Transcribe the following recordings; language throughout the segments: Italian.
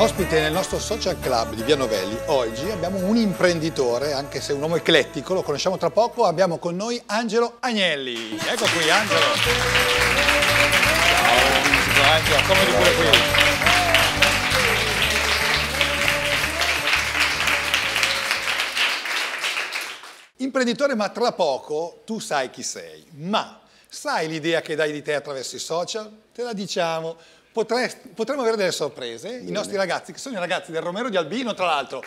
Ospite nel nostro social club di Via Novelli, oggi abbiamo un imprenditore, anche se un uomo eclettico, lo conosciamo tra poco, abbiamo con noi Angelo Agnelli. Ecco qui Angelo. Ciao, Angelo, comodi pure qui. Imprenditore, ma tra poco tu sai chi sei, ma sai l'idea che dai di te attraverso i social? Te la diciamo potremmo avere delle sorprese. Bene. I nostri ragazzi, che sono i ragazzi del Romero di Albino, tra l'altro.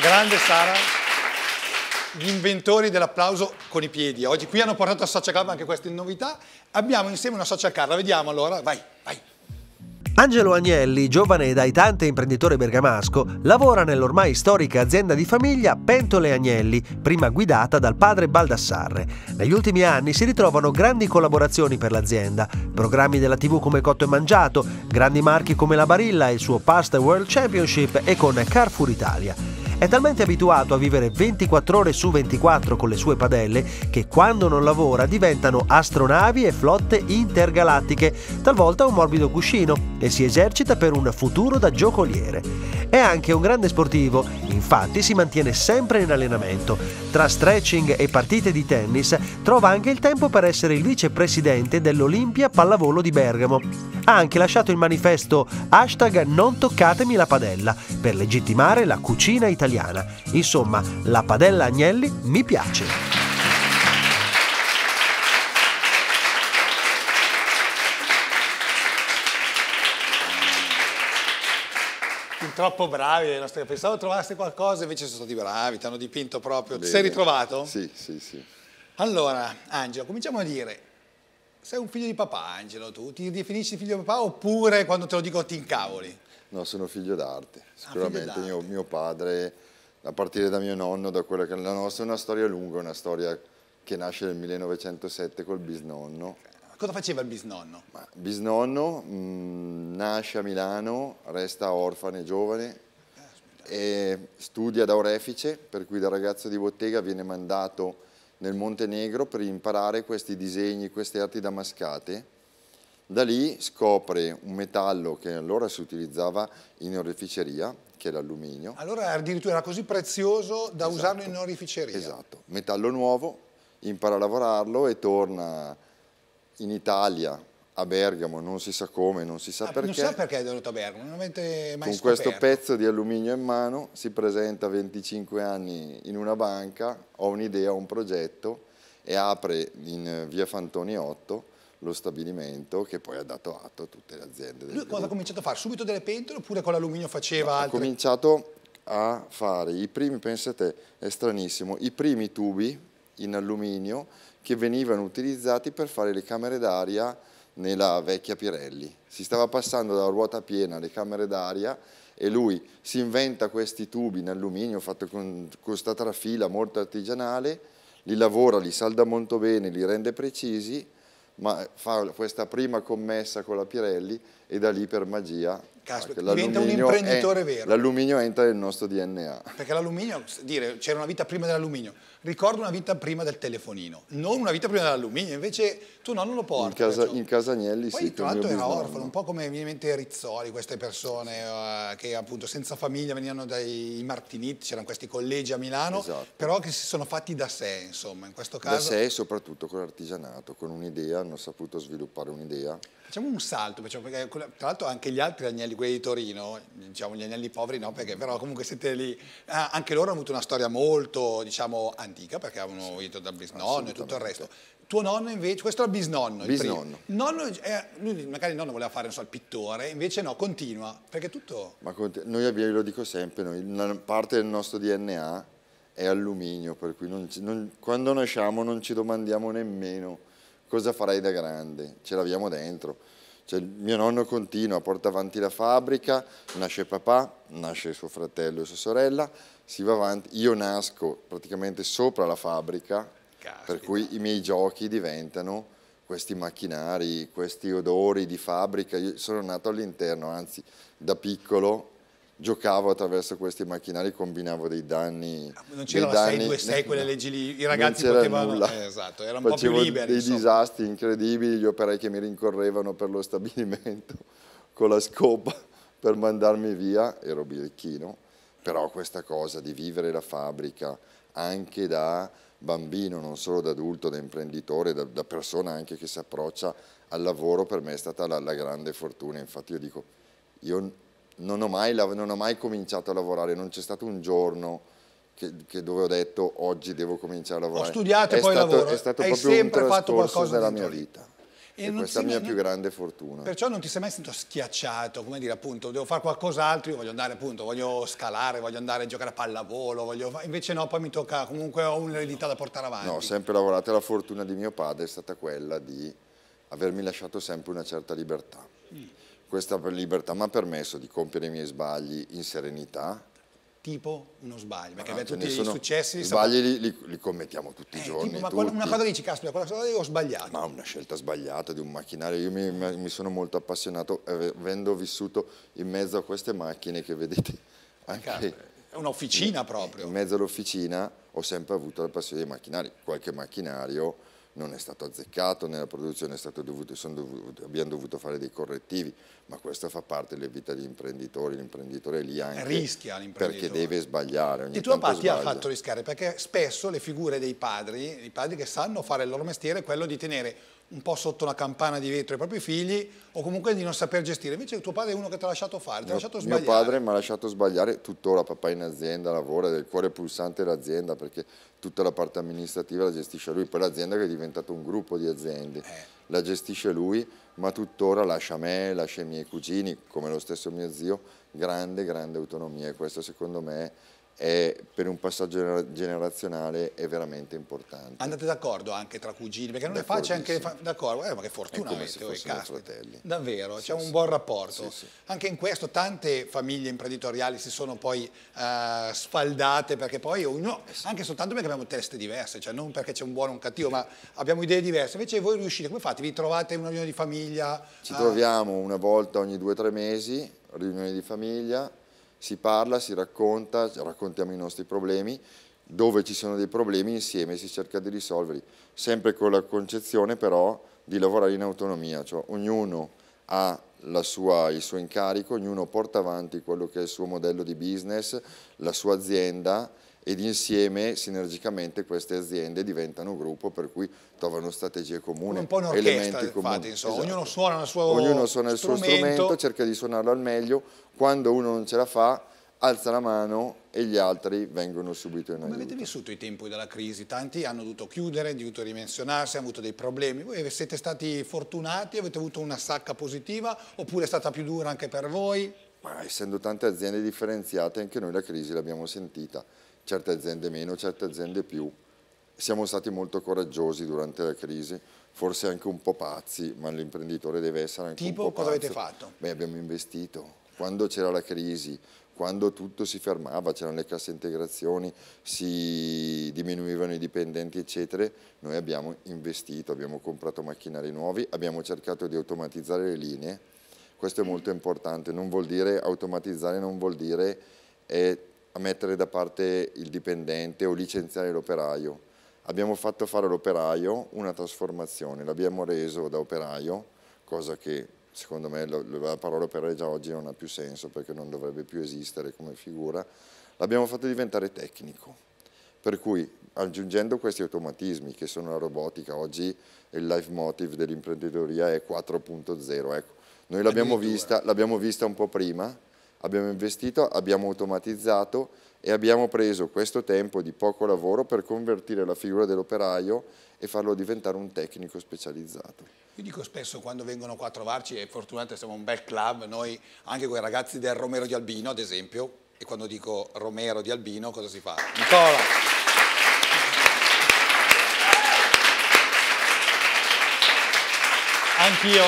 Grande Sara, gli inventori dell'applauso con i piedi. Oggi qui hanno portato a Social Club anche queste novità. Abbiamo insieme una social car, la vediamo allora, vai, vai. Angelo Agnelli, giovane ed aitante imprenditore bergamasco, lavora nell'ormai storica azienda di famiglia Pentole Agnelli, prima guidata dal padre Baldassarre. Negli ultimi anni si ritrovano grandi collaborazioni per l'azienda, programmi della TV come Cotto e Mangiato, grandi marchi come la Barilla e il suo Pasta World Championship e con Carrefour Italia. È talmente abituato a vivere 24 ore su 24 con le sue padelle che quando non lavora diventano astronavi e flotte intergalattiche, talvolta un morbido cuscino, e si esercita per un futuro da giocoliere. È anche un grande sportivo, infatti si mantiene sempre in allenamento. Tra stretching e partite di tennis trova anche il tempo per essere il vicepresidente dell'Olimpia Pallavolo di Bergamo. Ha anche lasciato il manifesto hashtag non toccatemi la padella per legittimare la cucina italiana. Insomma, la padella Agnelli mi piace. Troppo bravi, pensavo trovaste qualcosa, invece sono stati bravi, ti hanno dipinto proprio. Ti sei ritrovato? Sì, sì, sì. Allora, Angelo, cominciamo a dire, sei un figlio di papà, Angelo, tu ti definisci figlio di papà oppure quando te lo dico ti incavoli? No, sono figlio d'arte. Sicuramente ah, mio, mio, padre, a partire da mio nonno, da quella che è la nostra, è una storia lunga, una storia che nasce nel 1907 col bisnonno. Cosa faceva il bisnonno? Ma, bisnonno mh, mm, nasce a Milano, resta orfane giovane e studia da orefice, per cui da ragazzo di bottega viene mandato nel Montenegro per imparare questi disegni, queste arti damascate da lì scopre un metallo che allora si utilizzava in oreficeria, che è l'alluminio. Allora addirittura era così prezioso da esatto. usarlo in oreficeria. Esatto, metallo nuovo, impara a lavorarlo e torna in Italia, a Bergamo, non si sa come, non si sa ah, perché. Non sa perché è venuto a Bergamo, non avete mai Con scoperto. questo pezzo di alluminio in mano si presenta a 25 anni in una banca, ho un'idea, un progetto e apre in via Fantoni 8 lo stabilimento che poi ha dato atto a tutte le aziende. Lui cosa ha cominciato a fare? Subito delle pentole oppure con l'alluminio faceva no, altre? Ha cominciato a fare i primi, pensate, è stranissimo, i primi tubi in alluminio che venivano utilizzati per fare le camere d'aria nella vecchia Pirelli. Si stava passando dalla ruota piena alle camere d'aria e lui si inventa questi tubi in alluminio fatti con questa trafila molto artigianale, li lavora, li salda molto bene, li rende precisi ma fa questa prima commessa con la Pirelli e da lì per magia Caspita, diventa un imprenditore è, vero. L'alluminio entra nel nostro DNA. Perché l'alluminio, dire c'era una vita prima dell'alluminio, ricordo una vita prima del telefonino, non una vita prima dell'alluminio, invece tu non lo porti. In, casa, in Casagnelli Poi, sì. tra l'altro era orfano, un po' come viene in mente Rizzoli, queste persone uh, che appunto senza famiglia venivano dai Martiniti, c'erano questi collegi a Milano, esatto. però che si sono fatti da sé, insomma, in questo caso. Da sé e soprattutto con l'artigianato, con un'idea, hanno saputo sviluppare un'idea. Facciamo un salto, perché tra l'altro anche gli altri agnelli, quelli di Torino, diciamo gli agnelli poveri no, perché però comunque siete lì, ah, anche loro hanno avuto una storia molto, diciamo, antica, perché avevano vinto dal bisnonno e tutto il resto. Tuo nonno invece, questo era il bisnonno. Bisnonno. Il nonno, eh, lui, magari il nonno voleva fare, so, il pittore, invece no, continua, perché tutto... Ma noi lo dico sempre, noi, una parte del nostro DNA è alluminio, per cui non, non, quando nasciamo non ci domandiamo nemmeno cosa farai da grande? Ce l'abbiamo dentro. Cioè, mio nonno continua, porta avanti la fabbrica, nasce papà, nasce suo fratello e sua sorella, si va avanti. Io nasco praticamente sopra la fabbrica, Caspita. per cui i miei giochi diventano questi macchinari, questi odori di fabbrica. Io sono nato all'interno, anzi da piccolo giocavo attraverso questi macchinari, combinavo dei danni. Non c'era la 626, quelle leggi lì, i ragazzi potevano... Nulla. Eh, esatto, erano un po' più liberi. dei insomma. disastri incredibili, gli operai che mi rincorrevano per lo stabilimento con la scopa per mandarmi via, ero birichino, però questa cosa di vivere la fabbrica anche da bambino, non solo da adulto, da imprenditore, da, da persona anche che si approccia al lavoro, per me è stata la, la grande fortuna. Infatti io dico, io non ho mai, non ho mai cominciato a lavorare, non c'è stato un giorno che, che dove ho detto oggi devo cominciare a lavorare. Ho studiato e poi stato, lavoro. È stato Hai proprio sempre un fatto trascorso qualcosa della mia vita. E E questa è la mia non- più grande fortuna. Perciò non ti sei mai sentito schiacciato, come dire appunto, devo fare qualcos'altro, io voglio andare appunto, voglio scalare, voglio andare a giocare a pallavolo, voglio invece no, poi mi tocca, comunque ho un'eredità da portare avanti. No, ho sempre lavorato e la fortuna di mio padre è stata quella di avermi lasciato sempre una certa libertà. Mm. Questa libertà mi ha permesso di compiere i miei sbagli in serenità. Tipo uno sbaglio, perché Ah, tutti i successi. Sbagli li, li- li commettiamo tutti i Eh, giorni. tipo, ma quella- una tutti. cosa dici, caspita, quella cosa ho sbagliato. Ma una scelta sbagliata di un macchinario. Io mi, mi- sono molto appassionato, eh, avendo vissuto in mezzo a queste macchine che vedete anche È un'officina in proprio. mezzo all'officina, ho sempre avuto la passione dei macchinari. Qualche macchinario non è stato azzeccato nella produzione, è stato dovuto- sono dovuto- abbiamo dovuto fare dei correttivi, ma questo fa parte della vita di imprenditori. L'imprenditore lì anche Rischia l'imprenditore. perché deve sbagliare. Ogni E tanto papà ti ha fatto rischiare perché spesso le figure dei padri, i padri che sanno fare il loro mestiere, è quello di tenere un po' sotto una campana di vetro i propri figli o comunque di non saper gestire. Invece tuo padre è uno che ti ha lasciato fare, ti ha Mio, lasciato mio sbagliare. padre mi ha lasciato sbagliare, tuttora papà in azienda lavora, è il cuore pulsante dell'azienda perché tutta la parte amministrativa la gestisce lui, poi l'azienda che è diventato un gruppo di aziende, Eh. la gestisce lui, ma tuttora lascia me, lascia ai miei cugini, come lo stesso mio zio, grande, grande autonomia e questo secondo me è, per un passaggio gener- generazionale è veramente importante. Andate d'accordo anche tra cugini, perché non è facile anche d'accordo, eh, ma che fortuna avete voi, fratelli. Davvero, c'è un sì. buon rapporto. Sì, sì. Anche in questo tante famiglie imprenditoriali si sono poi eh, sfaldate perché poi ognuno, Eh anche soltanto perché abbiamo teste diverse, cioè non perché c'è un buono o un cattivo, ma abbiamo idee diverse. Invece voi riuscite, come fate? Vi trovate una riunione di famiglia? Ci eh, troviamo una volta ogni due o tre mesi, riunioni di famiglia, si parla, si racconta, raccontiamo i nostri problemi, dove ci sono dei problemi insieme si cerca di risolverli, sempre con la concezione però di lavorare in autonomia, cioè ognuno ha sua- il suo incarico, ognuno porta avanti quello che è il suo modello di business, la sua azienda ed insieme sinergicamente queste aziende diventano gruppo per cui trovano strategie comuni, un po' elementi comuni. fate, insomma. Esatto. Ognuno suona il suo Ognuno suona il suo strumento. strumento, cerca di suonarlo al meglio, quando uno non ce la fa alza la mano e gli altri vengono subito in Come avete aiuto. vissuto i tempi della crisi? Tanti hanno dovuto chiudere, hanno dovuto ridimensionarsi, hanno avuto dei problemi. Voi siete stati fortunati, avete avuto una sacca positiva oppure è stata più dura anche per voi? Ma essendo tante aziende differenziate anche noi la crisi l'abbiamo sentita, certe aziende meno, certe aziende più. Siamo stati molto coraggiosi durante la crisi, forse anche un po' pazzi, ma l'imprenditore deve essere anche Tipo, un po' cosa avete pazzo. fatto? Beh, abbiamo investito. Quando c'era la crisi, quando tutto si fermava, c'erano le casse integrazioni, si diminuivano i dipendenti, eccetera, noi abbiamo investito, abbiamo comprato macchinari nuovi, abbiamo cercato di automatizzare le linee. Questo è molto importante, non vuol dire automatizzare, non vuol dire eh, mettere da parte il dipendente o licenziare l'operaio. Abbiamo fatto fare all'operaio una trasformazione, l'abbiamo reso da operaio, cosa che secondo me la parola operaio già oggi non ha più senso perché non dovrebbe più esistere come figura, l'abbiamo fatto diventare tecnico. Per cui aggiungendo questi automatismi che sono la robotica, oggi il life motive dell'imprenditoria è 4.0, ecco. Noi l'abbiamo vista, l'abbiamo vista un po' prima, abbiamo investito, abbiamo automatizzato e abbiamo preso questo tempo di poco lavoro per convertire la figura dell'operaio e farlo diventare un tecnico specializzato. Io dico spesso quando vengono qua a trovarci, e fortunatamente siamo un bel club, noi anche con i ragazzi del Romero di Albino ad esempio, e quando dico Romero di Albino cosa si fa? Nicola! Anch'io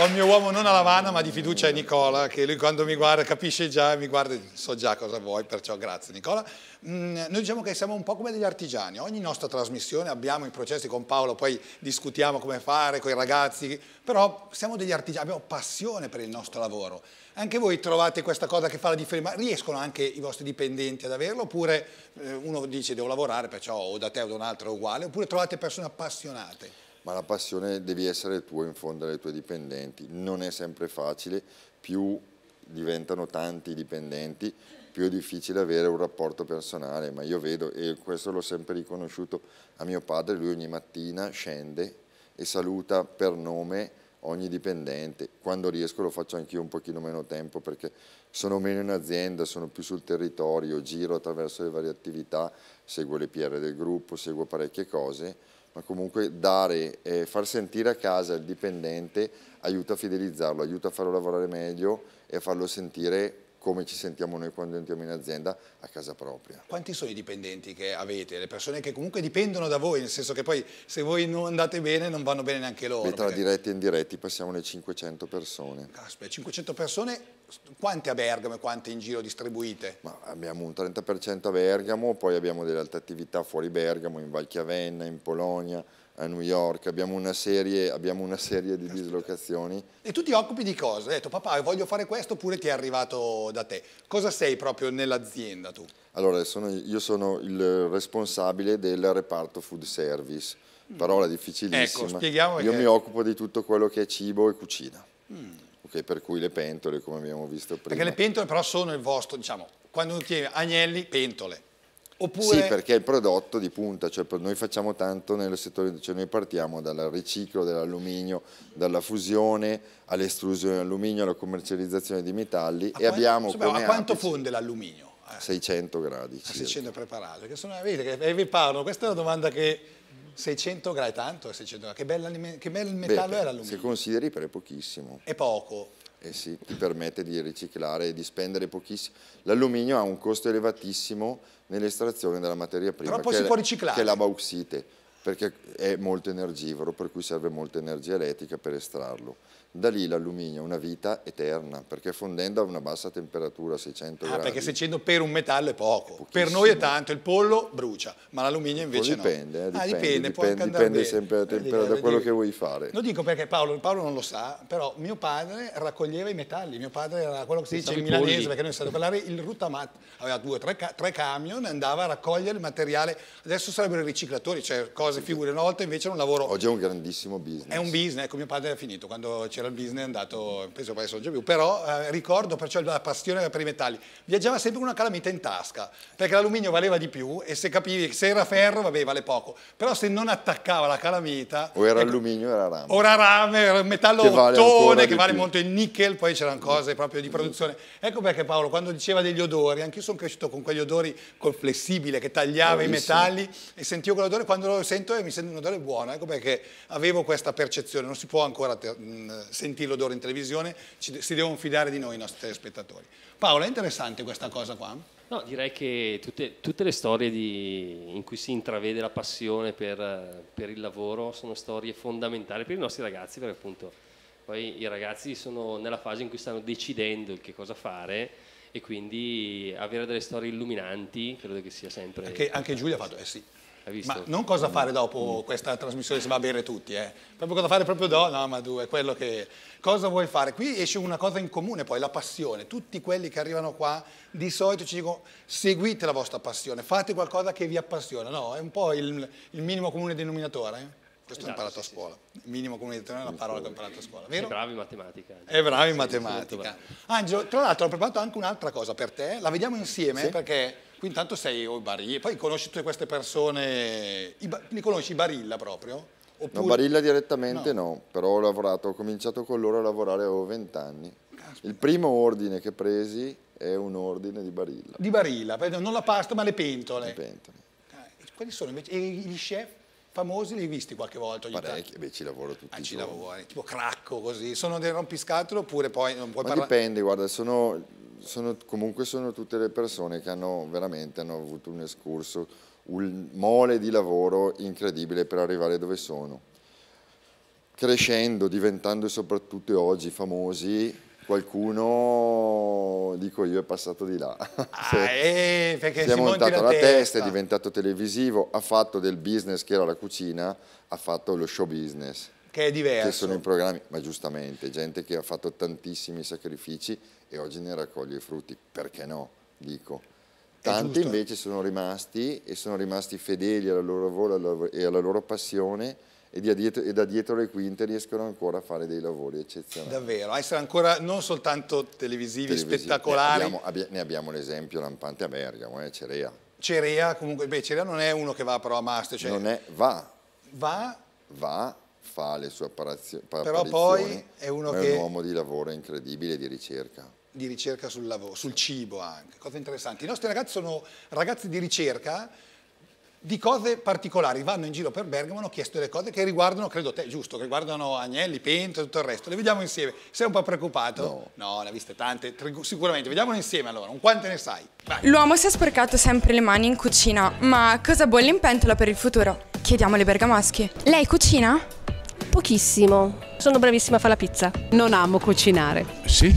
ho il mio uomo non a Lavana ma di fiducia è Nicola, che lui quando mi guarda capisce già, mi guarda e so già cosa vuoi, perciò grazie Nicola. Mm, noi diciamo che siamo un po' come degli artigiani, ogni nostra trasmissione abbiamo i processi con Paolo, poi discutiamo come fare con i ragazzi, però siamo degli artigiani, abbiamo passione per il nostro lavoro. Anche voi trovate questa cosa che fa la differenza, ma riescono anche i vostri dipendenti ad averlo oppure eh, uno dice devo lavorare perciò o da te o da un altro è uguale, oppure trovate persone appassionate? Ma la passione devi essere tua in fondo ai tuoi dipendenti. Non è sempre facile, più diventano tanti dipendenti, più è difficile avere un rapporto personale, ma io vedo, e questo l'ho sempre riconosciuto a mio padre, lui ogni mattina scende e saluta per nome ogni dipendente. Quando riesco lo faccio anch'io un pochino meno tempo perché sono meno in azienda, sono più sul territorio, giro attraverso le varie attività, seguo le PR del gruppo, seguo parecchie cose ma comunque dare, eh, far sentire a casa il dipendente aiuta a fidelizzarlo, aiuta a farlo lavorare meglio e a farlo sentire come ci sentiamo noi quando entriamo in azienda a casa propria. Quanti sono i dipendenti che avete? Le persone che comunque dipendono da voi, nel senso che poi se voi non andate bene non vanno bene neanche loro. Beh, tra perché... diretti e indiretti passiamo le 500 persone. Caspita, 500 persone, quante a Bergamo e quante in giro distribuite? Ma abbiamo un 30% a Bergamo, poi abbiamo delle altre attività fuori Bergamo, in Valchiavenna, in Polonia, a New York, abbiamo una serie, abbiamo una serie di dislocazioni. E tu ti occupi di cosa? Hai detto papà voglio fare questo oppure ti è arrivato da te? Cosa sei proprio nell'azienda tu? Allora sono, io sono il responsabile del reparto food service, mm. parola difficilissima. Ecco, spieghiamo Io mi occupo di tutto quello che è cibo e cucina. Mm. Okay, per cui le pentole come abbiamo visto prima. Perché le pentole però sono il vostro, diciamo, quando uno chiede Agnelli, pentole Oppure... Sì, perché è il prodotto di punta, cioè noi facciamo tanto nel settore, cioè noi partiamo dal riciclo dell'alluminio, dalla fusione all'estrusione dell'alluminio, alla commercializzazione di metalli a e quanto, abbiamo insomma, come A quanto apici, fonde l'alluminio? 600 eh. gradi. A 600 preparato, che sono, vedi, che vi parlo, questa è una domanda che 600 gradi, tanto 600 gradi, che, bella, che bel metallo Beh, è l'alluminio? Se consideri per è pochissimo. È poco. Eh sì, ti permette di riciclare e di spendere pochissimo. L'alluminio ha un costo elevatissimo nell'estrazione della materia prima, Però poi si può riciclare. che è la bauxite, perché è molto energivoro, per cui serve molta energia elettrica per estrarlo. Da lì l'alluminio ha una vita eterna, perché fondendo a una bassa temperatura, 600 ah, gradi. perché 600 per un metallo è poco. Per noi è tanto, il pollo brucia, ma l'alluminio invece dipende, no. Eh, dipende, ah, dipende, dipende, dipende sempre da, temperatura, da quello che vuoi fare. Lo dico perché Paolo, Paolo, non lo sa, però mio padre raccoglieva i metalli, mio padre era quello che si dice in milanese, polli. perché noi sappiamo parlare il rutamat, aveva due, tre, tre camion, andava a raccogliere il materiale, adesso sarebbero i riciclatori, cioè cose, figure, una volta invece era un lavoro... Oggi è un grandissimo business. È un business, ecco mio padre è finito, quando c'era il business è andato, penso che adesso non più, però eh, ricordo perciò la passione per i metalli. Viaggiava sempre con una calamita in tasca, perché l'alluminio valeva di più e se capivi che se era ferro, vabbè, vale poco, però se non attaccava la calamita... O era ecco, alluminio o era rame. O era rame, era metallo che vale ottone, che vale più. molto il nickel, poi c'erano cose proprio di produzione. Ecco perché Paolo, quando diceva degli odori, anche io sono cresciuto con quegli odori col flessibile che tagliava Bravissimo. i metalli e sentivo quell'odore, quando lo sento mi sento un odore buono, ecco perché avevo questa percezione, non si può ancora sentire l'odore in televisione, ci, si devono fidare di noi i nostri telespettatori. Paolo, è interessante questa cosa qua? No, direi che tutte, tutte le storie di, in cui si intravede la passione per, per, il lavoro sono storie fondamentali per i nostri ragazzi, perché appunto poi i ragazzi sono nella fase in cui stanno decidendo che cosa fare e quindi avere delle storie illuminanti credo che sia sempre... Anche, anche Giulia ha fatto, eh sì, ma non cosa fare dopo questa trasmissione se va a bere tutti, eh? Proprio cosa fare proprio dopo, no ma tu è quello che... Cosa vuoi fare? Qui esce una cosa in comune poi, la passione. Tutti quelli che arrivano qua di solito ci dicono seguite la vostra passione, fate qualcosa che vi appassiona. No, è un po' il, il minimo comune denominatore. Eh? Questo esatto, ho imparato sì, a scuola. Sì. Il minimo comune denominatore è una parola che ho imparato a scuola, vero? È bravi in matematica. È bravi in matematica. Angelo, tra l'altro ho preparato anche un'altra cosa per te, la vediamo insieme perché qui intanto sei o Barilla, poi conosci tutte queste persone, li conosci Barilla proprio? Oppure... No, Barilla direttamente no. no. però ho lavorato, ho cominciato con loro a lavorare, avevo vent'anni. Il primo ordine che presi è un ordine di Barilla. Di Barilla, non la pasta ma le pentole. Le pentole. Eh, quali sono invece? E gli chef famosi li hai visti qualche volta? Parecchi, beh ci lavoro tutti ah, i ci giorni. Lavori, tipo Cracco così, sono dei rompiscatole oppure poi non puoi Ma parlare? dipende, guarda, sono sono, comunque sono tutte le persone che hanno veramente hanno avuto un escurso, un mole di lavoro incredibile per arrivare dove sono. crescendo, diventando soprattutto oggi famosi, qualcuno, dico io, è passato di là. Ah, eh, perché si è montato la testa, testa. è diventato televisivo, ha fatto del business che era la cucina, ha fatto lo show business, Che è diverso. che sono i programmi, ma giustamente, gente che ha fatto tantissimi sacrifici e oggi ne raccoglie i frutti, perché no, dico. Tanti invece sono rimasti e sono rimasti fedeli alla loro lavoro e alla loro passione e, da dietro, e da dietro le quinte riescono ancora a fare dei lavori eccezionali. Davvero, a essere ancora non soltanto televisivi, Televisivi. spettacolari. Ne abbiamo, abbia- ne abbiamo l'esempio lampante a Bergamo, eh, Cerea. Cerea, comunque, beh, Cerea non è uno che va però a Master, cioè Non è, va, va, va, fa le sue pa- Però apparizioni, poi è uno che- un uomo di lavoro incredibile, di ricerca. Di ricerca sul lavoro, sul cibo anche, cose interessanti. I nostri ragazzi sono ragazzi di ricerca di cose particolari, vanno in giro per Bergamo, hanno chiesto delle cose che riguardano, credo te, giusto, che riguardano Agnelli, Pento e tutto il resto. Le vediamo insieme. Sei un po' preoccupato? No. ne ha viste tante, sicuramente. Vediamole insieme allora, un quante ne sai? L'uomo si è sporcato sempre le mani in cucina, ma cosa bolle in pentola per il futuro? Chiediamo alle bergamasche. Lei cucina? Pochissimo. Sono bravissima a fare la pizza. Non amo cucinare. Sì,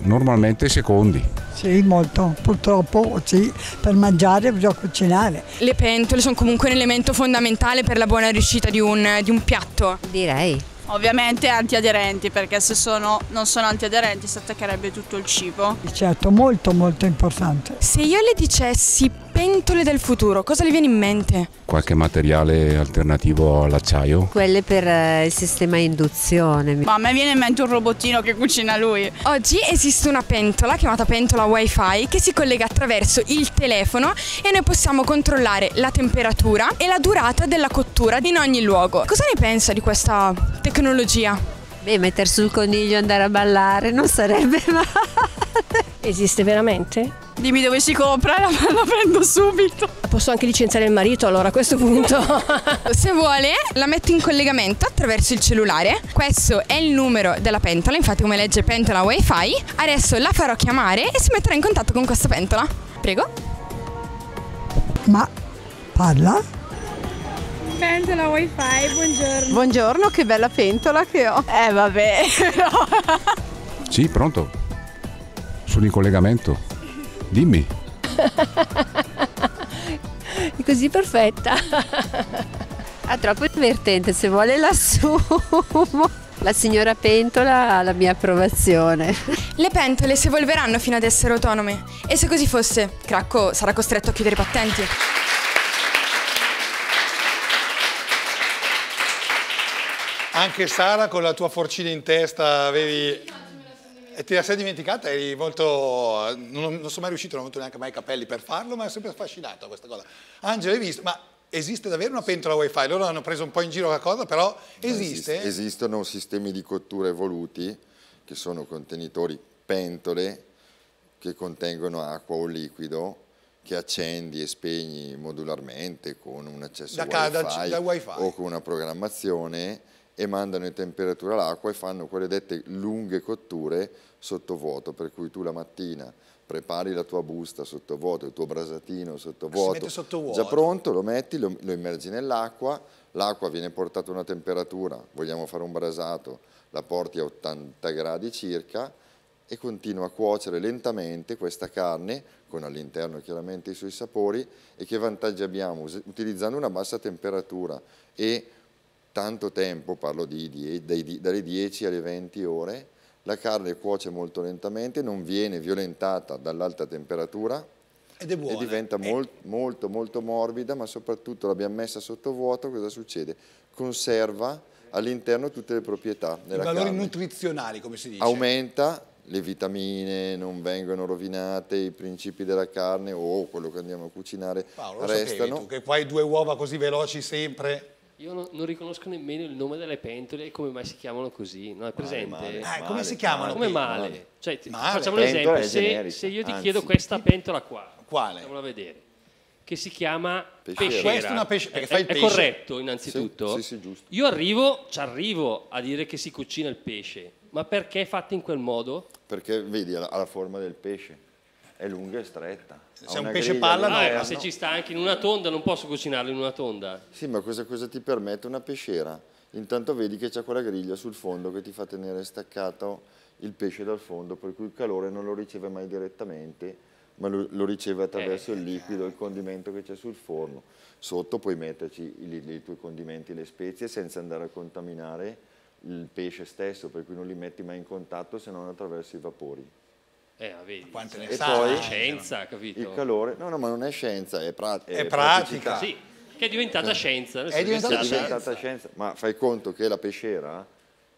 normalmente secondi. Sì, molto. Purtroppo sì, per mangiare bisogna cucinare. Le pentole sono comunque un elemento fondamentale per la buona riuscita di un, di un piatto. Direi. Ovviamente antiaderenti, perché se sono, non sono antiaderenti si attaccherebbe tutto il cibo. Certo, molto molto importante. Se io le dicessi pentole del futuro, cosa le viene in mente? Qualche materiale alternativo all'acciaio? Quelle per eh, il sistema induzione. Ma a me viene in mente un robottino che cucina lui. Oggi esiste una pentola chiamata pentola wifi che si collega attraverso il telefono e noi possiamo controllare la temperatura e la durata della cottura in ogni luogo. Cosa ne pensa di questa tecnologia? Beh, mettere sul coniglio e andare a ballare non sarebbe male. Esiste veramente? Dimmi dove si compra, la, la prendo subito. Posso anche licenziare il marito allora a questo punto. Se vuole la metto in collegamento attraverso il cellulare. Questo è il numero della pentola, infatti come legge pentola wifi. Adesso la farò chiamare e si metterà in contatto con questa pentola. Prego. Ma parla? Pentola wifi, buongiorno. Buongiorno, che bella pentola che ho. Eh vabbè, Sì, pronto. Sono in collegamento. Dimmi. È così perfetta. È troppo divertente, se vuole l'assumo. La signora Pentola ha la mia approvazione. Le pentole si evolveranno fino ad essere autonome e se così fosse, Cracco sarà costretto a chiudere i battenti. Anche Sara con la tua forcina in testa avevi... E te la sei dimenticata? Eri molto... Non, non sono mai riuscito, non ho avuto neanche mai i capelli per farlo, ma è sempre affascinato questa cosa. Angelo, hai visto? Ma esiste davvero una pentola wifi? Loro hanno preso un po' in giro la cosa, però esiste? Esist- esistono sistemi di cottura evoluti che sono contenitori pentole che contengono acqua o liquido che accendi e spegni modularmente con un accesso da- wifi, da wifi. o con una programmazione e mandano in temperatura l'acqua e fanno quelle dette lunghe cotture sottovuoto, per cui tu la mattina prepari la tua busta sottovuoto, il tuo brasatino sottovuoto, sottovuoto. già pronto, lo metti, lo, lo immergi nell'acqua, l'acqua viene portata a una temperatura, vogliamo fare un brasato, la porti a 80 gradi circa e continua a cuocere lentamente questa carne con all'interno chiaramente i suoi sapori e che vantaggi abbiamo utilizzando una bassa temperatura e tanto tempo, parlo di, die- dai di- dalle 10 alle 20 ore, la carne cuoce molto lentamente, non viene violentata dall'alta temperatura Ed è buona. e diventa Eh, mol- molto molto morbida, ma soprattutto l'abbiamo messa sotto vuoto, cosa succede? Conserva all'interno tutte le proprietà I della valori carne. nutrizionali, come si dice. Aumenta le vitamine, non vengono rovinate, i principi della carne o quello che andiamo a cucinare Paolo, lo sapevi restano. tu, che qua hai due uova così veloci sempre. Io non, non riconosco nemmeno il nome delle pentole e come mai si chiamano così. No, è presente? male. Eh, come si chiamano? Come male? male. Cioè, Male. facciamo un esempio, è se, se io ti anzi. chiedo questa pentola qua, Quale? facciamola vedere, che si chiama è una pesce- È- è pesce. corretto innanzitutto? Sì, sì, sì, giusto. Io arrivo, ci arrivo a dire che si cucina il pesce, ma perché è fatto in quel modo? Perché vedi, ha la forma del pesce, è lunga e stretta. Se è un pesce palla, no, eh, ma se ci sta anche in una tonda, non posso cucinarlo in una tonda. Sì, ma cosa, cosa ti permette una pesciera? intanto vedi che c'è quella griglia sul fondo che ti fa tenere staccato il pesce dal fondo, per cui il calore non lo riceve mai direttamente, ma lo, lo riceve attraverso il liquido, il condimento che c'è sul forno. Sotto puoi metterci i, i tuoi condimenti, le spezie, senza andare a contaminare il pesce stesso, per cui non li metti mai in contatto se non attraverso i vapori. Eh, vedi, Quante ne E sa, poi eh, scienza, capito? Il calore, no, no, ma non è scienza, è, pra- È pratica. praticità. Sì, che è diventata scienza. È diventata è diventata scienza. Ma fai conto che la pesciera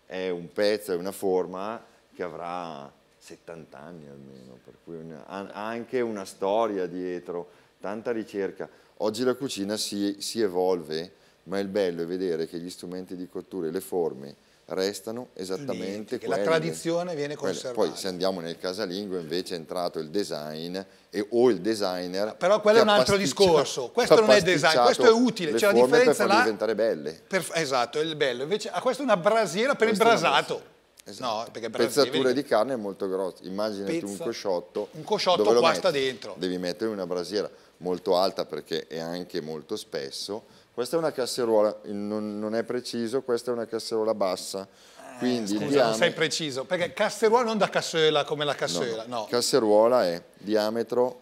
è un pezzo, è una forma che avrà 70 anni almeno, per cui una- anche una storia dietro, tanta ricerca. Oggi la cucina si, si evolve, ma il bello è vedere che gli strumenti di cottura e le forme restano esattamente Identiche, la quelle. tradizione viene quelle. conservata. Poi se andiamo nel casalingo invece è entrato il design e, o il designer Però quello è un altro discorso. Questo non è design, questo è utile. le C'è la differenza per là- diventare belle. Per- esatto, è il bello. Invece a questo è una brasiera per Questo il brasato. Esatto. No, Pezzature di carne molto grosse. Immaginati un Pezza- cosciotto. un cosciotto dove lo qua sta metti? dentro. Devi mettere una brasiera molto alta perché è anche molto spesso. Questa è una casseruola, non, non è preciso, questa è una casseruola bassa. Quindi il Scusa, non diametro- sei preciso, perché casseruola non da cassola come la No, cassola, no. no. Casseruola è diametro,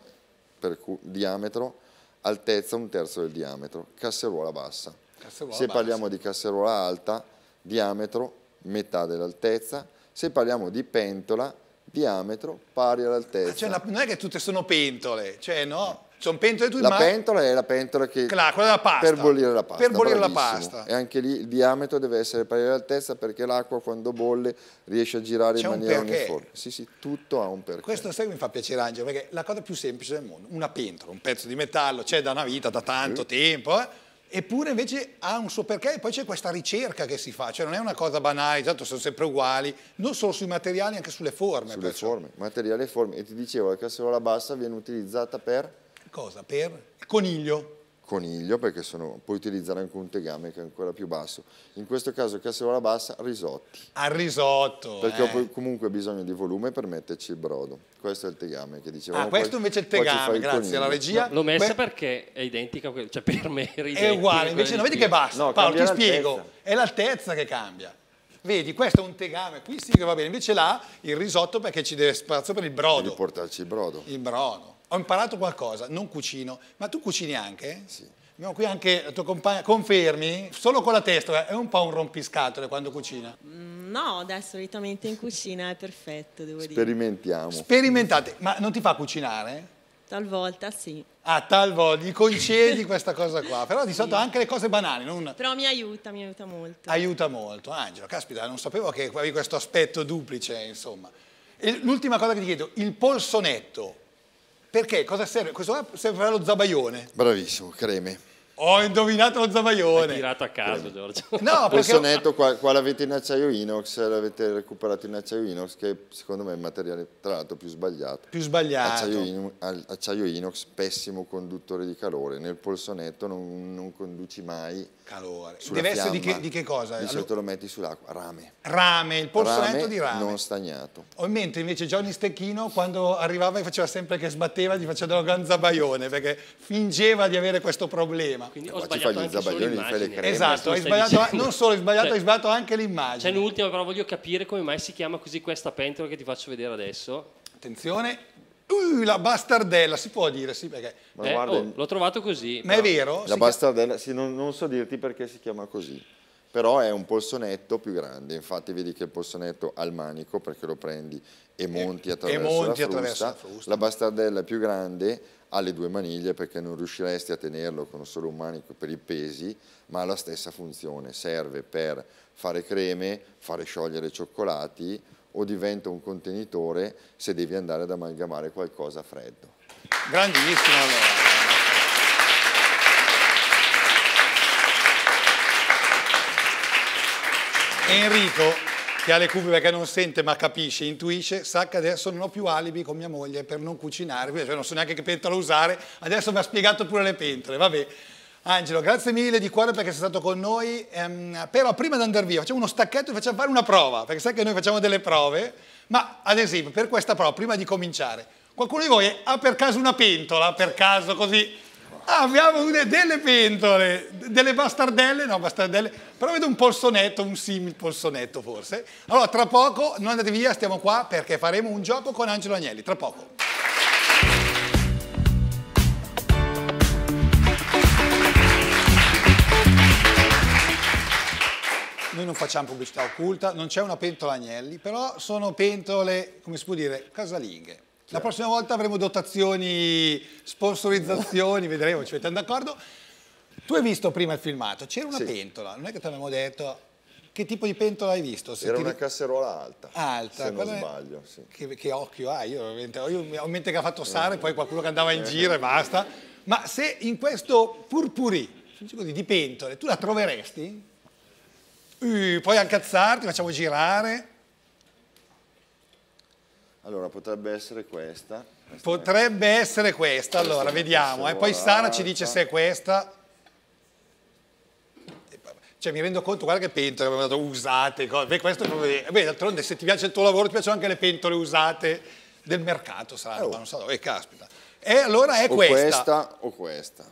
per cu- diametro, altezza un terzo del diametro, casseruola bassa. Casseruola Se bassa. parliamo di casseruola alta, diametro metà dell'altezza. Se parliamo di pentola, diametro pari all'altezza. Cioè, la- non è che tutte sono pentole, cioè no, sono pentole tu La ma- pentola è la pentola che quella della pasta. per bollire la pasta. Per bollire la pasta. E anche lì il diametro deve essere pari all'altezza perché l'acqua quando bolle riesce a girare in maniera uniforme. Sì, sì, tutto ha un perché. Questo sai che mi fa piacere Angelo, perché la cosa più semplice del mondo, una pentola, un pezzo di metallo, c'è da una vita, da tanto tempo, eh, eppure invece ha un suo perché e poi c'è questa ricerca che si fa, cioè non è una cosa banale, tanto sono sempre uguali, non solo sui materiali, anche sulle forme. sulle perciò. forme, materiale e forme. E ti dicevo, la casseruola bassa viene utilizzata per Cosa? Per il coniglio. coniglio, perché sono- puoi utilizzare anche un tegame che è ancora più basso. In questo caso casseruola bassa, risotti, Al risotto. perché ho eh. poi comunque bisogno di volume per metterci il brodo. Questo è il tegame che dicevamo. Ah, questo poi- invece è il tegame, fai il grazie alla regia. No, l'ho messa Beh, perché è identica a quella, cioè per me È identica uguale, invece non di vedi che basta. No, Paolo, ti spiego, è l'altezza che cambia. Vedi, questo è un tegame, qui sì che va bene, invece là il risotto perché ci deve spazio per il Devi brodo. portarci il brodo. Il brodo. Ho imparato qualcosa, non cucino, ma tu cucini anche? Sì. Abbiamo qui anche la tua compagna, confermi? Solo con la testa, è un po' un rompiscatole quando cucina. No, adesso solitamente in cucina è perfetto, devo dire. Sperimentiamo. Sperimentate, ma non ti fa cucinare? Talvolta sì. Ah, talvolta, gli concedi questa cosa qua, però di solito anche le cose banali, non... Però mi aiuta, mi aiuta molto. Aiuta molto. Angelo, caspita, non sapevo che avevi questo aspetto duplice, insomma. L'ultima cosa che ti chiedo, il polsonetto. Perché? Cosa serve? Questo qua serve per lo zabaione. Bravissimo, creme. Ho indovinato lo Hai zabaione. tirato a caso, Giorgio. No, Il perché... sonetto qua, qua l'avete in acciaio inox, l'avete recuperato in acciaio inox, che secondo me è il materiale tra l'altro più sbagliato. Più sbagliato. Acciaio, al- acciaio inox, pessimo conduttore di calore. Nel polsonetto non, non conduci mai Calore. sulla Deve essere di che, di che cosa? Di solito lo metti sull'acqua, rame. Rame, il polsonetto Rame di rame. non stagnato. Ho in mente invece Johnny Stecchino quando arrivava e faceva sempre che sbatteva, gli faceva dello gran zabaione perché fingeva di avere questo problema. Quindi ho sbagliato fai gli anche solo l'immagine. Esatto, hai sbagliato, non solo hai sbagliato, Cioè, hai sbagliato anche C'è l'immagine. un'ultima, però voglio capire come mai si chiama così questa pentola che ti faccio vedere adesso. Attenzione, uh, la bastardella, si può dire, sì, perché... Eh, guarda, oh, l'ho trovato così. Ma è però- vero? la Si bastardella, sì, non, non so dirti perché si chiama così, però è un polsonetto più grande, infatti vedi che il polsonetto ha il manico perché lo prendi e monti attraverso, monti la, attraverso frusta. la frusta. La bastardella più grande ha le due maniglie perché non riusciresti a tenerlo con solo un manico per i pesi, ma ha la stessa funzione, serve per fare creme, fare sciogliere cioccolati o diventa un contenitore se devi andare ad amalgamare qualcosa freddo. Grandissimo allora. Enrico, che ha le cuffie perché non sente ma capisce, intuisce, sa che adesso non ho più alibi con mia moglie per non cucinare, cioè non so neanche che pentola usare, adesso mi ha spiegato pure le pentole, vabbè. Angelo, grazie mille di cuore perché sei stato con noi, ehm, però prima di andare via facciamo uno stacchetto e facciamo fare una prova, perché sai che noi facciamo delle prove, ma ad esempio per questa prova, prima di cominciare, qualcuno di voi ha per caso una pentola, per caso così, Abbiamo une- delle pentole, delle bastardelle, no bastardelle, però vedo un polsonetto, un simil polsonetto forse. Allora, tra poco, non andate via, stiamo qua perché faremo un gioco con Angelo Agnelli, tra poco. Noi non facciamo pubblicità occulta, non c'è una pentola Agnelli, però sono pentole, come si può dire, casalinghe. La prossima volta avremo dotazioni, sponsorizzazioni, vedremo, ci mettiamo d'accordo. Tu hai visto prima il filmato, c'era una Sì. pentola, non è che ti avevamo detto che tipo di pentola hai visto? Se Era ti- una casseruola alta, alta, se non sbaglio. Sì. Che, che occhio hai? Io, io ho in mente che ha fatto Sara e poi qualcuno che andava in giro e basta. Ma se in questo purpurì di pentole tu la troveresti? Uh, puoi incazzarti, facciamo girare. Allora, potrebbe essere questa. Potrebbe essere questa, allora Questa è vediamo. E poi Sara ci dice se è questa. Cioè mi rendo conto, guarda che pentole abbiamo dato usate. cose. Beh, questo è proprio... Beh, d'altronde se ti piace il tuo lavoro ti piacciono anche le pentole usate del mercato, saranno, ma non so dove, eh, caspita. E allora è o questa. questa o questa.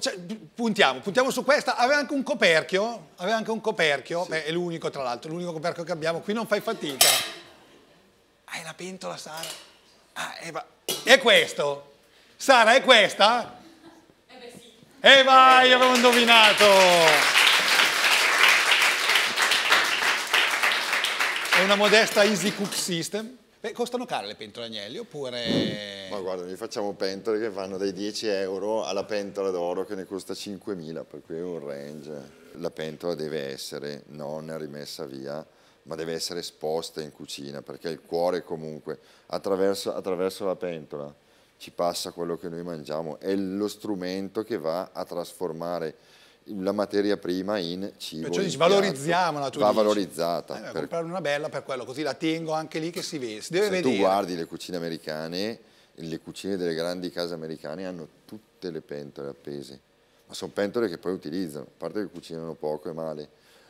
Cioè, puntiamo, puntiamo su questa. Aveva anche un coperchio, aveva anche un coperchio, Beh, è l'unico tra l'altro, l'unico coperchio che abbiamo. Qui non fai fatica. Hai la pentola, Sara? Ah, e va- È questo? Sara, è questa? E vai, avevo indovinato! È una modesta Easy Cook System. Beh, costano care le pentole agnelli oppure... Ma guarda, noi facciamo pentole che vanno dai 10 euro alla pentola d'oro che ne costa 5.000, per cui è un range. La pentola deve essere non rimessa via, ma deve essere esposta in cucina, perché il cuore comunque attraverso, attraverso la pentola ci passa quello che noi mangiamo, è lo strumento che va a trasformare la materia prima in cibo. In dici, valorizziamola, tu Va dici. valorizzata. Eh, per- comprare una bella per quello, così la tengo anche lì che si vede, si deve se vedere. tu guardi le cucine americane, le cucine delle grandi case americane hanno tutte le pentole appese, ma sono pentole che poi utilizzano, a parte che cucinano poco e male.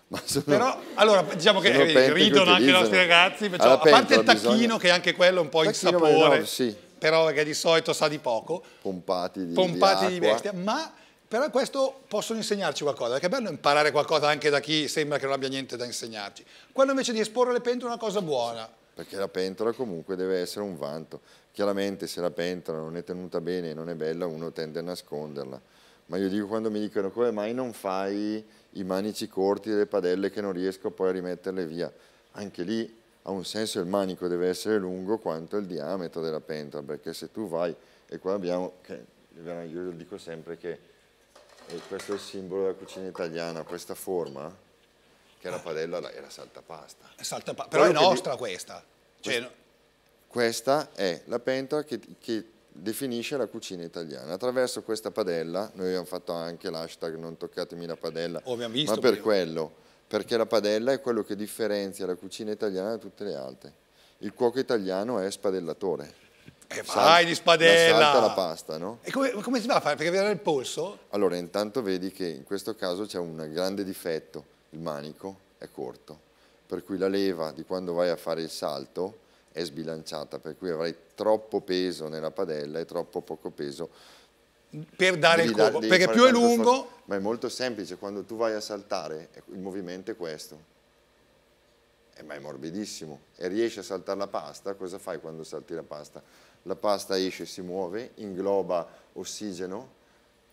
Ma sono, Però, allora, diciamo che eh, che ridono anche i nostri ragazzi, perciò, a parte il tacchino, bisogna- che anche quello è un po' ma sapore, no, sì. però che di solito sa di poco, pompati di, pompati di, acqua. bestia, ma però questo possono insegnarci qualcosa, perché è bello imparare qualcosa anche da chi sembra che non abbia niente da insegnarci. Quello invece di esporre le pentole è una cosa buona. Perché la pentola comunque deve essere un vanto. Chiaramente se la pentola non è tenuta bene e non è bella uno tende a nasconderla. Ma io dico quando mi dicono come mai non fai i manici corti delle padelle che non riesco poi a rimetterle via. Anche lì ha un senso il manico deve essere lungo quanto il diametro della pentola, perché se tu vai, e qua abbiamo, che, io dico sempre che questo è il simbolo della cucina italiana, questa forma, che è la padella e la saltapasta. Salta- però è Quello di- nostra questa. Cioè, Questa è la pentola che, che definisce la cucina italiana. Attraverso questa padella, noi abbiamo fatto anche l'hashtag non toccatemi la padella, Oh, visto ma per prima. quello, perché la padella è quello che differenzia la cucina italiana da tutte le altre. Il cuoco italiano è spadellatore. E Sal- vai di spadella! la salta la pasta, no? E come, come si va a fare? Perché vedere il polso? Allora, intanto vedi che in questo caso c'è un grande difetto, il manico è corto, per cui la leva di quando vai a fare il salto è sbilanciata, per cui avrai troppo peso nella padella e troppo poco peso. Per dare Devi il colpo. devi Perché più è lungo, sforzo. Ma è molto semplice, quando tu vai a saltare, il movimento è questo. Eh, ma è morbidissimo. E riesci a saltare la pasta, cosa fai quando salti la pasta? La pasta esce, si muove, ingloba ossigeno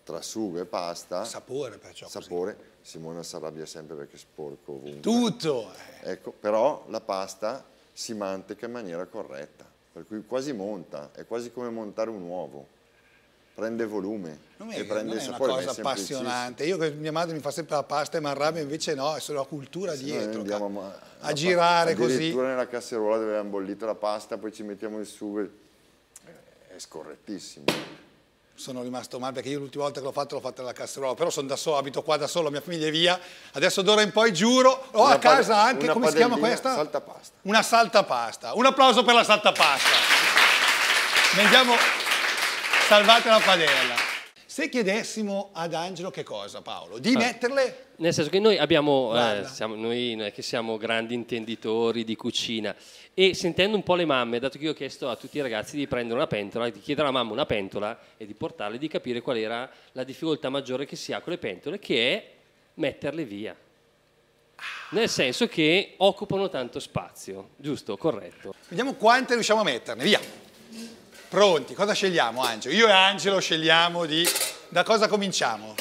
tra sugo e pasta. Sapore perciò. così. Sapore. Simona si arrabbia sempre perché è sporco ovunque. Tutto! Ecco, però la pasta si manteca in maniera corretta, per cui quasi monta, è quasi come montare un uovo. Prende volume Non e è, prende non il è una sapore, è cosa semplicissimo. appassionante. Io che mia madre mi fa sempre la pasta e mi arrabbia, invece no, è solo la cultura Se dietro. andiamo ca- a, a girare così. Addirittura nella casseruola dove abbiamo bollito la pasta, poi ci mettiamo il sugo. e- È scorrettissimo. Sono rimasto male perché io l'ultima volta che l'ho fatto l'ho fatta nella casseruola, però sono da solo, abito qua da solo, mia famiglia è via. Adesso d'ora in poi giuro, ho Una a casa anche, una come si chiama questa? saltapasta. Una saltapasta. Un applauso per la saltapasta. Mandiamo, salvate la padella. Se chiedessimo ad Angelo che cosa, Paolo? Di Ah. metterle... Nel senso che noi abbiamo, eh, siamo, noi non è che siamo grandi intenditori di cucina e sentendo un po' le mamme, dato che io ho chiesto a tutti i ragazzi di prendere una pentola, di chiedere alla mamma una pentola e di portarle, di capire qual era la difficoltà maggiore che si ha con le pentole, che è metterle via. Nel senso che occupano tanto spazio, giusto? Corretto. Vediamo quante riusciamo a metterne, via. Pronti, cosa scegliamo Angelo? Io e Angelo scegliamo di... Da cosa cominciamo?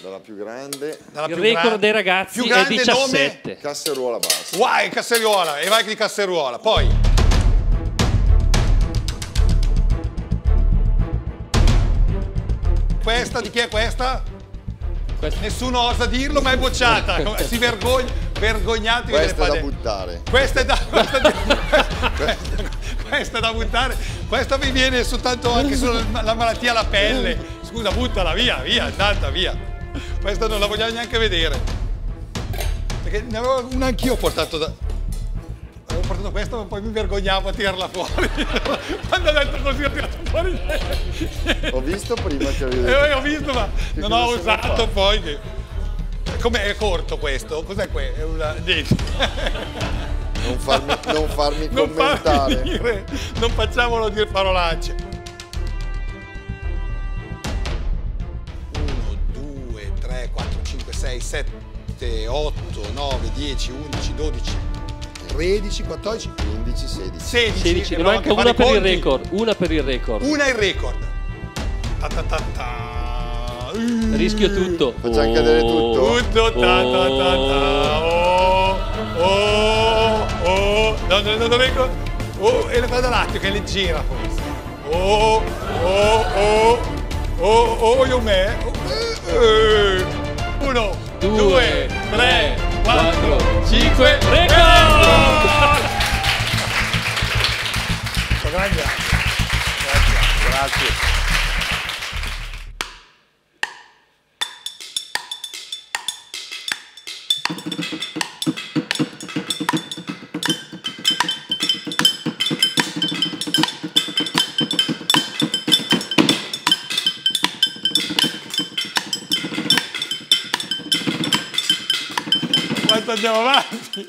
Dalla più grande. Dalla Il più record grande- dei ragazzi più è grande 17. Casseruola bassa. Vai, casseruola, e vai di casseruola. Poi... Questa, di chi è questa? Nessuno osa dirlo, ma è bocciata. Si vergogna, vergognati che Questa è delle da buttare. Questa è da, questa, questa- da buttare. Questa mi viene soltanto anche sulla la malattia alla pelle. Scusa, buttala via, via, è andata via. Questa non la vogliamo neanche vedere. Perché ne avevo una anch'io portato da. Avevo portato questa, ma poi mi vergognavo a tirarla fuori. Quando ha detto così ho tirato fuori. Ho visto prima che avevi Eh, detto. ho visto, ma Che non ho usato poi. Che... Com'è è corto questo? Cos'è questo? È una... niente. Non farmi, non farmi Non farmi commentare. dire, non facciamolo dire parolacce. 1, 2, 3, 4, 5, 6, 7, 8, 9, 10, 11, 12, 13, 14, 15, 16. 16. 16, E ne manca una per i il conti. record. Una per il record. Una il record. Ta ta ta ta. Rischio tutto. Facciamo cadere tutto. Tutto ta ta ta ta. Oh, oh, oh. No, no, no, non vengo. Oh, e la cosa latte che è leggera forse. Oh, oh, oh. Oh, oh, io me. Oh, eh. Uno, due, tre, quattro, cinque. Record! Grazie. Grazie. Quanto andiamo avanti?